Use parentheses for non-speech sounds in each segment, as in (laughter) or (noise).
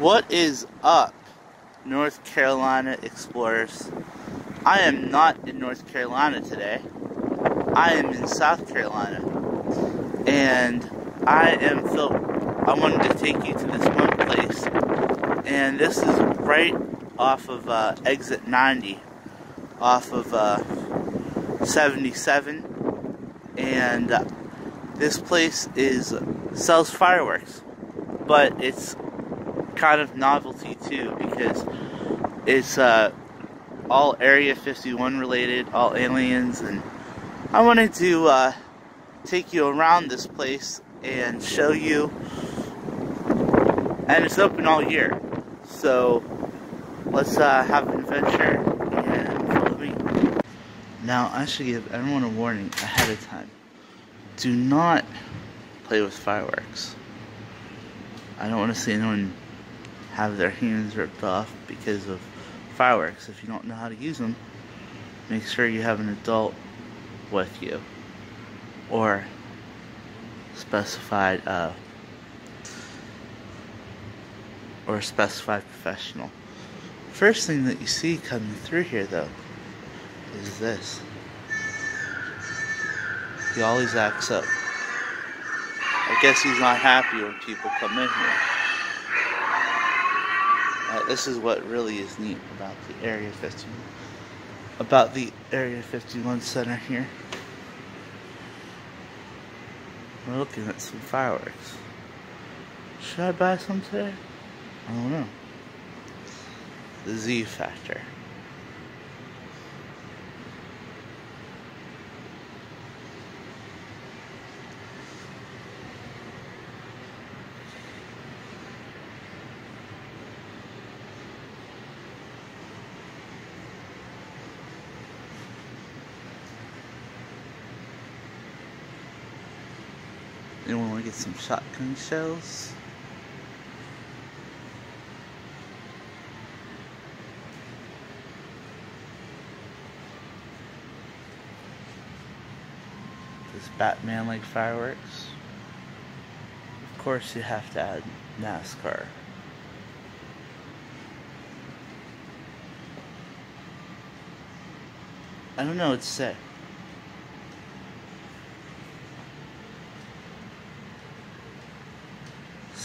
What is up, North Carolina explorers? I am not in North Carolina today. I am in South Carolina. And I am Phil. I wanted to take you to this one place. And this is right off of uh, exit 90, off of uh, 77. And uh, this place is sells fireworks, but it's kind of novelty too because it's uh, all Area 51 related, all aliens, and I wanted to uh, take you around this place and show you. And it's open all year, so let's uh, have an adventure and follow me. Now, I should give everyone a warning ahead of time. Do not play with fireworks. I don't want to see anyone have their hands ripped off because of fireworks. If you don't know how to use them, make sure you have an adult with you or specified uh, or specified professional. First thing that you see coming through here though is this. He always acts up. I guess he's not happy when people come in here. Uh, this is what really is neat about the Area 51, about the Area 51 Center here. We're looking at some fireworks. Should I buy some today? I don't know. The Z Factor. Anyone want to get some shotgun shells? This Batman like fireworks. Of course, you have to add NASCAR. I don't know what to say.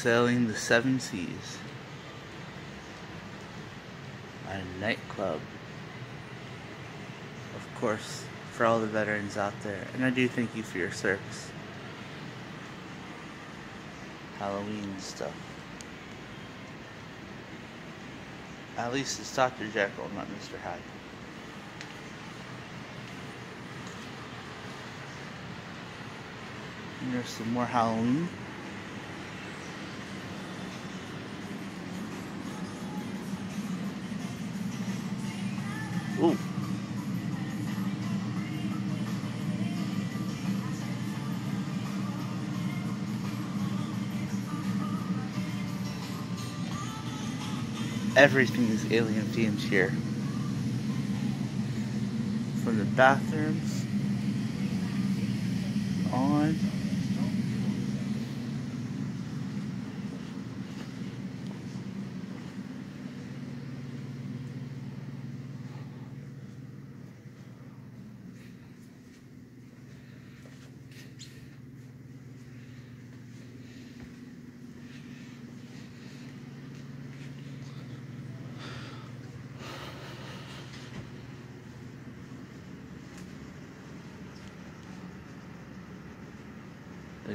Sailing the seven seas. At a nightclub. Of course, for all the veterans out there. And I do thank you for your service. Halloween stuff. At least it's Dr. Jekyll, not Mr. Hyde. And there's some more Halloween. Everything is alien themed here. From the bathrooms on.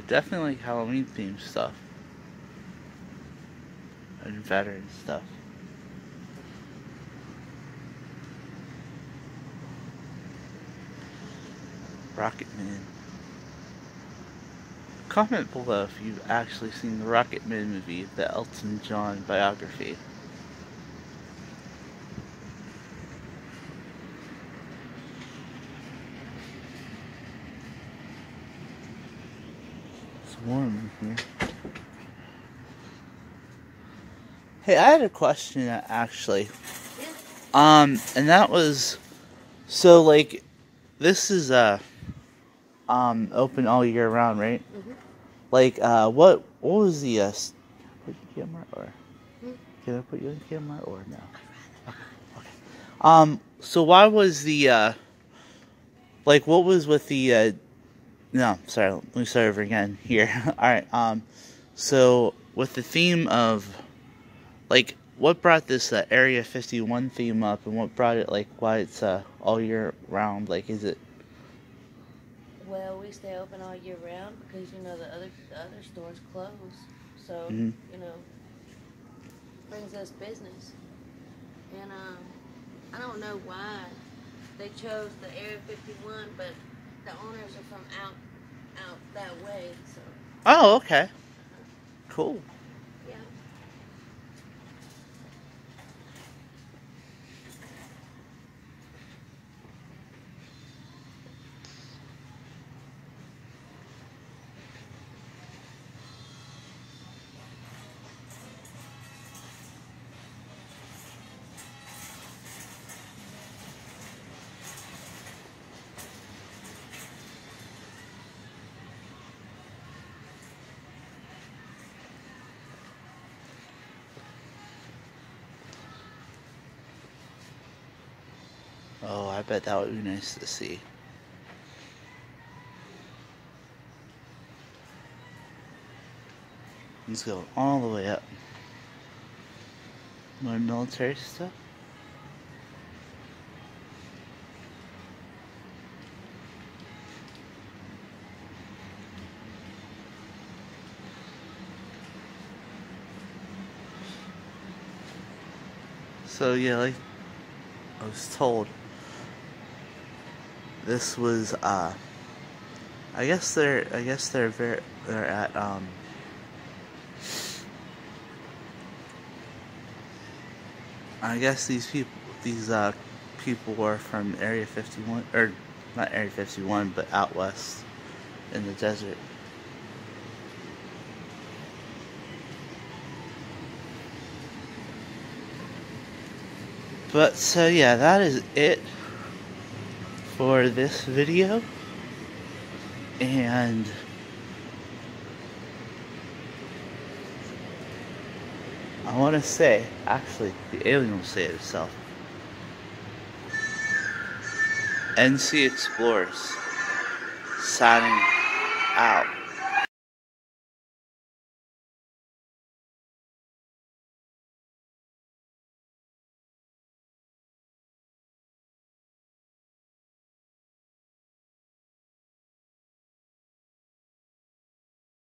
Definitely like Halloween themed stuff. And veteran stuff. Rocket Man. Comment below if you've actually seen the Rocket Man movie, the Elton John biography. Warm in here. Hey, I had a question actually. Um, and that was so like this is uh um open all year round, right? Mhm. Like uh what what was the uh s- what camera or Can I put you in camera or no? Okay. okay. Um. So why was the uh, like what was with the uh, no? Sorry. Let me start over again here. (laughs) All right. Um. So with the theme of like what brought this uh, Area 51 theme up and what brought it like why it's uh, all year round? Like, is it? Well, we stay open all year round because you know the other the other stores close, so Mhm. you know brings us business. And um, I don't know why they chose the Area 51, but the owners are from out out that way, so Oh, okay. Cool. Oh, I bet that would be nice to see. Let's go all the way up. More military stuff. So yeah, like I was told, this was uh, I guess they're I guess they're very they're at um. I guess these people these uh people were from Area 51 or not Area 51 but out west in the desert. But so yeah, that is it for this video. And I want to say, actually, the alien will say it itself. NC Explorers signing out.